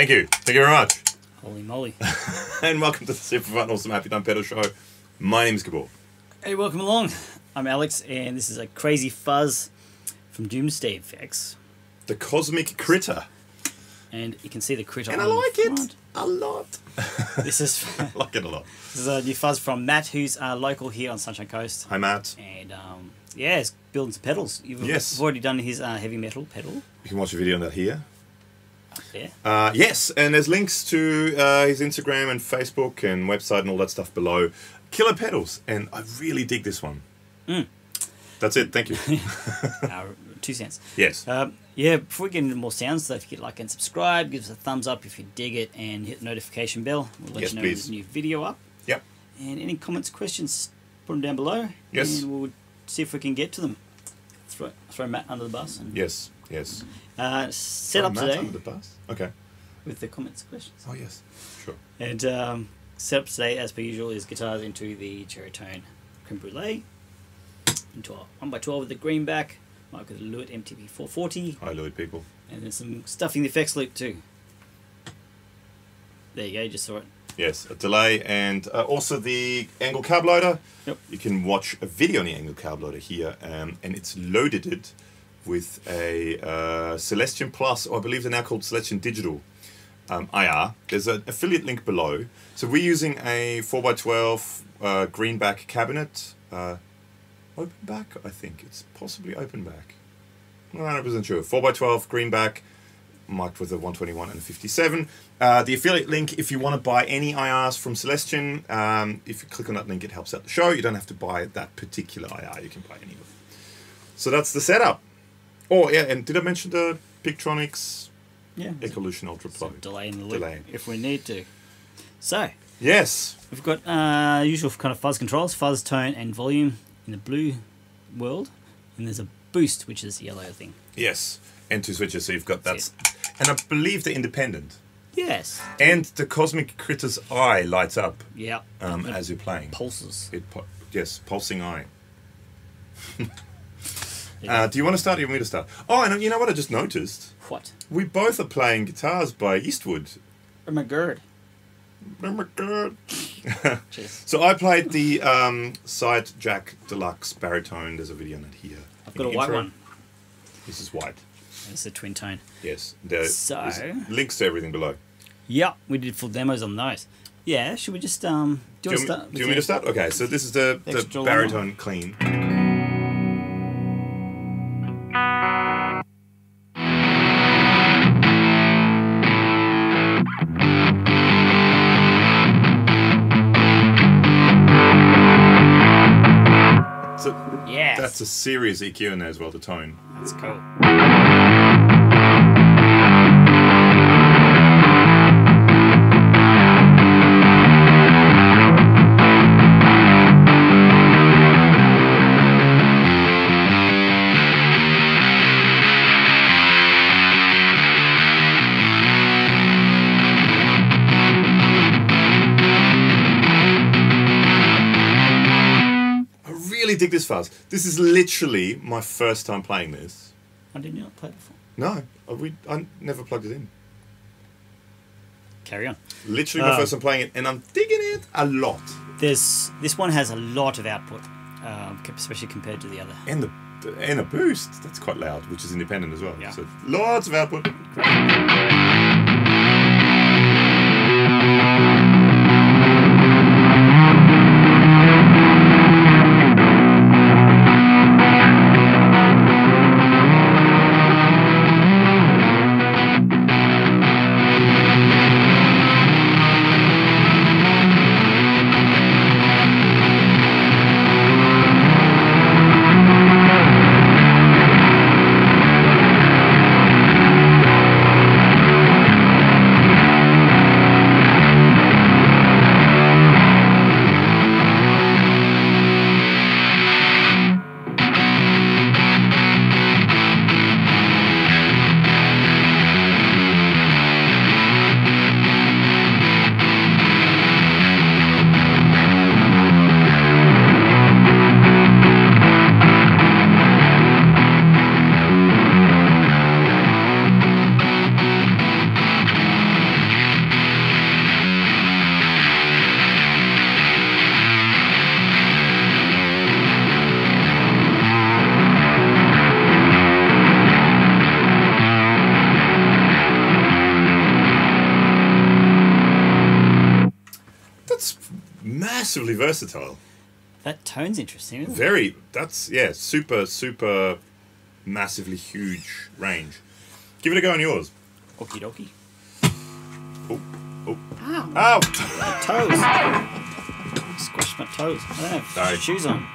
Thank you. Thank you very much. Holy moly. and welcome to the Super Fun Awesome Happy Time Pedal Show. My name is Gabor. hey, welcome along. I'm Alex, and this is a crazy fuzz from Doomsday Effects. The Cosmic Critter. And you can see the critter And I like it a lot. This is I like it a lot. this is a new fuzz from Matt, who's uh, local here on Sunshine Coast. Hi, Matt. And um, yeah, it's building some pedals. You've Yes. already done his uh, heavy metal pedal You can watch a video on that here. Uh, yes, and there's links to uh, his Instagram and Facebook and website and all that stuff below. Killer Pedals, and I really dig this one. Mm. That's it. Thank you. uh, two cents. yes. Um, yeah, before we get into more sounds, though, if you like and subscribe, give us a thumbs up if you dig it, and hit the notification bell. We'll let Yes, you know please. when there's a new video up. Yep. And any comments, questions, put them down below. Yes. And we'll see if we can get to them. Throw, throw Matt under the bus and Yes. Yes. uh, set up Matt today under the bus. Okay. with the comments, and questions. Oh yes. Sure. And um, set up today, as per usual, is guitars into the Ceriatone Creme Brulee, into a 1x12 with the greenback, mic with the Lewitt MTP 440, Hi, Lloyd people. and then some stuffing the effects loop too. There you go, you just saw it. Yes, a delay and uh, also the ENGL cab loader. Yep. You can watch a video on the ENGL cab loader here, um, and it's loaded it with a uh, Celestion Plus, or I believe they're now called Celestion Digital um, IR. There's an affiliate link below. So we're using a 4x12 uh, greenback cabinet. Uh, open back, I think. It's possibly open back. I'm not 100% sure. 4x12 greenback, marked with a 121 and a 57. Uh, the affiliate link, if you want to buy any IRs from Celestion, um, if you click on that link, it helps out the show. You don't have to buy that particular IR, you can buy any of them. So that's the setup. Oh, yeah, and did I mention the Pigtronix Yeah. Echolution Ultra Pro? Delay in the loop Delay. if we need to. So, Yes. we've got uh, usual kind of fuzz controls, fuzz, tone, and volume in the blue world. And there's a boost, which is the yellow thing. Yes. And two switches, so you've got That's that. And I believe they're independent. Yes. And the Cosmic Critter's eye lights up Yeah. um, as you're playing. pulses. It pu- yes, pulsing eye. Yeah. Uh, do you want to start or you want me to start? Oh, and you know what I just noticed? what? We both are playing guitars by Eastwood. Oh my god. Oh my god. Cheers. So I played the um, Sidejack Deluxe baritone. There's a video on it here. I've got a white intro. one. This is white. It's a twin tone. Yes. There, So- links to everything below. Yeah, we did full demos on those. Yeah, should we just um do, Do you you, want to start? do you want me to start? Okay, so this is the, the baritone clean. Serious EQ in there as well, the tone. That's cool. Dig this fuzz. This is literally my first time playing this. I did not play before. No, I, we, I never plugged it in. Carry on. Literally my Ah. first time playing it, and I'm digging it a lot. There's this one has a lot of output, um, especially compared to the other. And the and a boost. That's quite loud, which is independent as well. Yeah. So lots of output. Massively versatile. That tone's interesting, isn't it? Very. That's yeah. Super super, massively huge range. Give it a go on yours. Okie dokie. Oh, oh, Ow. ow! My toes. Squashed my toes. I don't have Sorry. shoes on.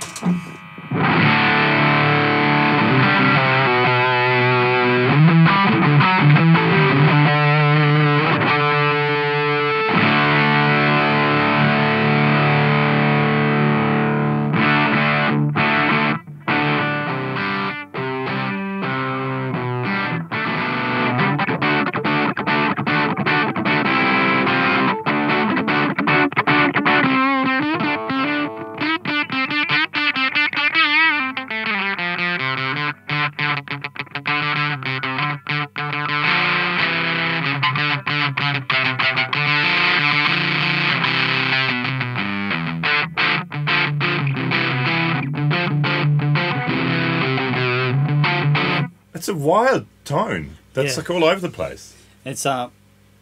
It's a wild tone. That's Yeah. like all over the place. It's uh,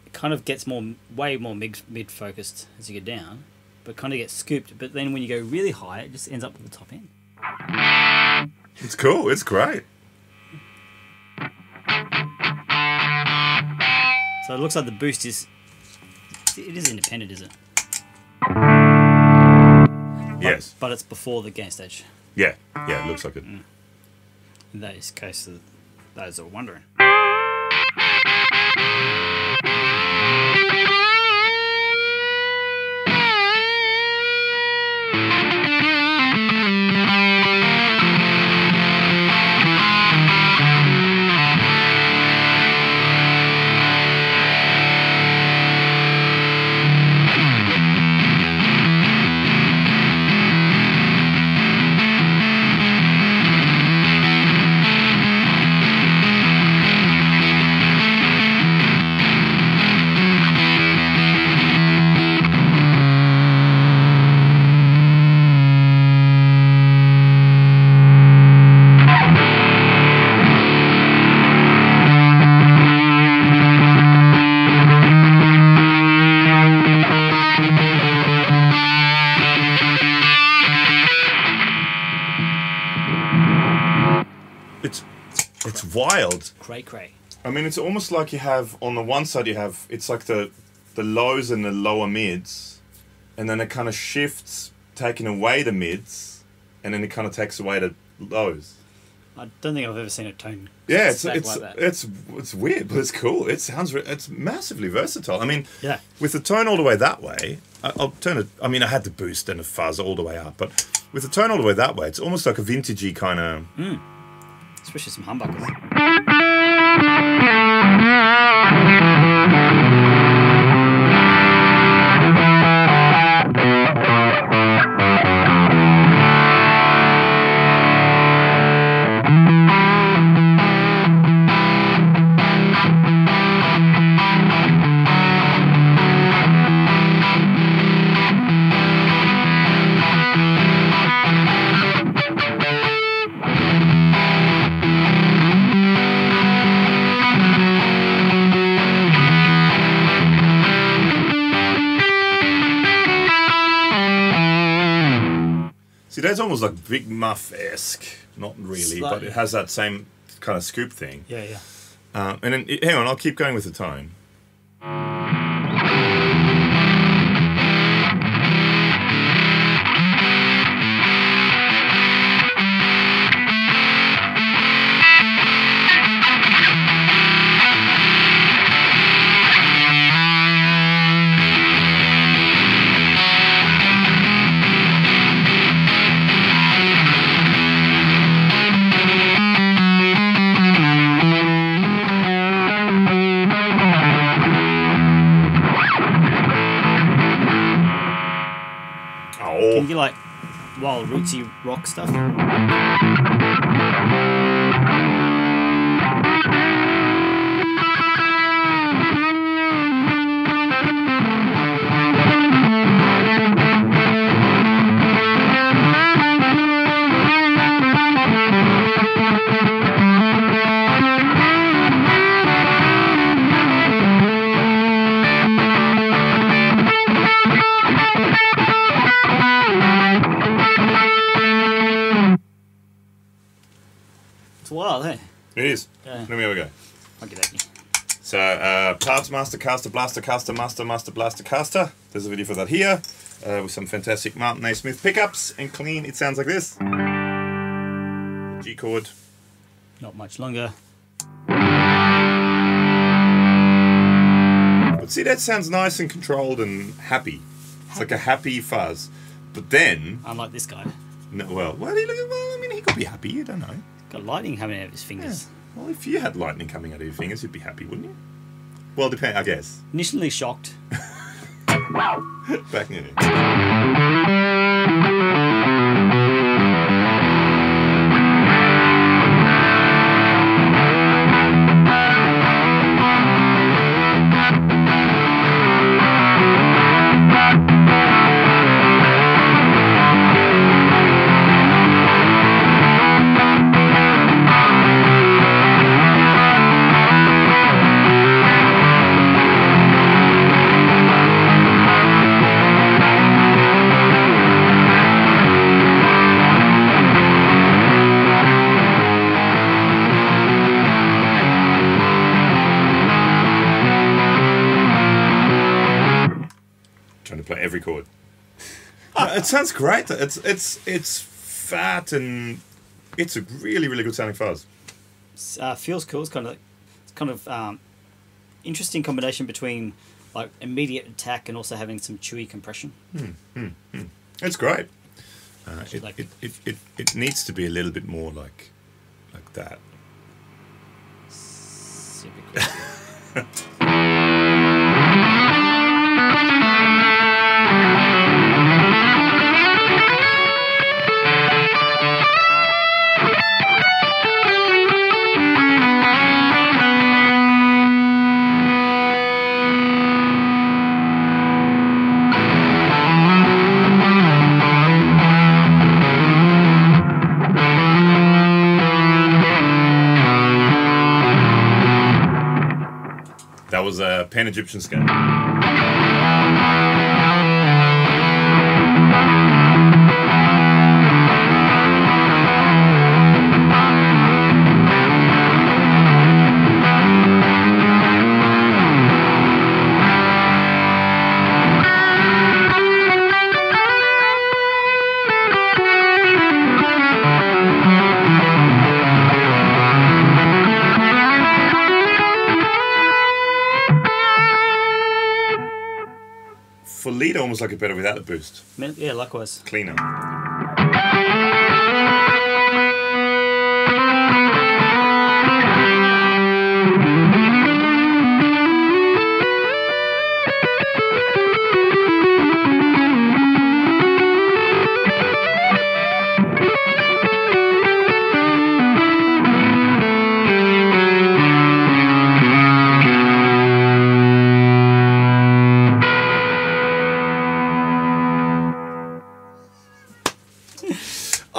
it kind of gets more, way more mid mid focused as you go down, but kind of gets scooped. But then when you go really high, it just ends up at the top end. It's cool. It's great. So it looks like the boost is, it is independent, is it? Yes. But it's before the gain stage. Yeah. Yeah. It looks like it. In that is case, those are wondering. Wild. Cray cray. I mean, it's almost like you have on the one side you have it's like the the lows and the lower mids, and then it kind of shifts, taking away the mids, and then it kind of takes away the lows. I don't think I've ever seen a tone Yeah, it's it's like that. it's it's weird, but it's cool. It sounds it's massively versatile. I mean, Yeah. with the tone all the way that way, I, I'll turn it. I mean, I had the boost and the fuzz all the way up, but with the tone all the way that way, it's almost like a vintagey kind of. Hmm. Especially some humbuckers. almost like Big Muff esque. Not really, but it has that same kind of scoop thing. Yeah, yeah. Um, and then, hang on, I'll keep going with the tone. Wild rootsy rock stuff? It is. Yeah. Let me have a go. Okay, dokie. So, uh, Parts Master, Caster, Blaster, Caster, Master, Master, Blaster, Caster. There's a video for that here uh, with some fantastic Martin A. Smith pickups and clean. It sounds like this G chord. Not much longer. But see, that sounds nice and controlled and happy. It's like a happy fuzz. But then, Unlike this guy. no, well, well, he- well, I mean, he could be happy. You don't know. Got lightning coming out of his Yeah. Well, if you had lightning coming out of your fingers, you'd be happy, wouldn't you? Well, depend. I guess. Initially shocked. Wow. Back in. Trying every chord. No, it sounds great. It's it's it's fat and it's a really really good sounding fuzz. Uh, feels cool. It's kind of, it's kind of um, interesting combination between like immediate attack and also having some chewy compression. It's great. Uh, Actually, it, like- it, it, it, it needs to be a little bit more like like that. Super cool. That Pan Egyptian scale. For lead, almost like it better without the boost. Yeah, likewise. Cleaner.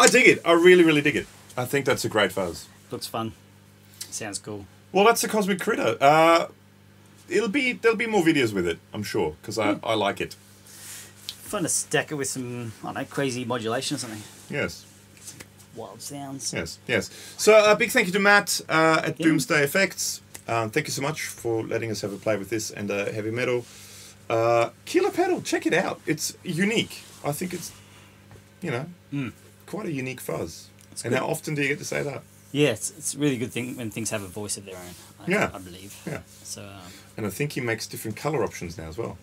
I dig it. I really, really dig it. I think that's a great fuzz. Looks fun. Sounds cool. Well, that's a cosmic critter. Uh, it'll be there'll be more videos with it, I'm sure, because I, I like it. Fun to stack it with some, I don't know, crazy modulation or something. Yes, Wild sounds. yes, yes. So a big thank you to Matt uh, at Yeah. Doomsday Effects. Um, thank you so much for letting us have a play with this and uh, heavy metal. Uh, Killer Pedal, check it out. It's unique. I think it's, you know, Mm. Quite a unique fuzz. And good. how often do you get to say that? Yeah, it's, it's a really good thing when things have a voice of their own. I, Yeah. I believe. Yeah. So um, And I think he makes different color options now as well.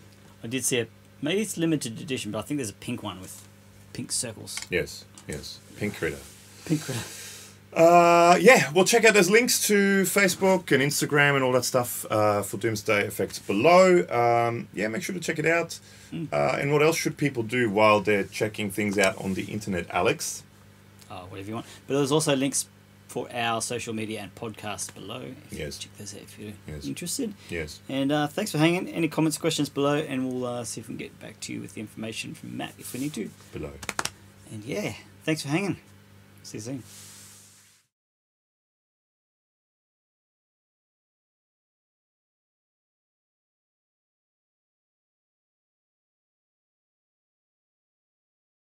I did see a maybe it's limited edition, but I think there's a pink one with pink circles. Yes, yes. Pink Critter. Pink critter. Uh, yeah, well, check out those links to Facebook and Instagram and all that stuff uh, for Doomsday Effects below. Um, yeah, make sure to check it out. Uh, and what else should people do while they're checking things out on the internet, Alex? Oh, whatever you want. But there's also links for our social media and podcast below. If Yes. Check those out if you're Yes. interested. Yes. And uh, thanks for hanging. Any comments, questions below, and we'll uh, see if we can get back to you with the information from Matt if we need to. Below. And yeah, thanks for hanging. See you soon.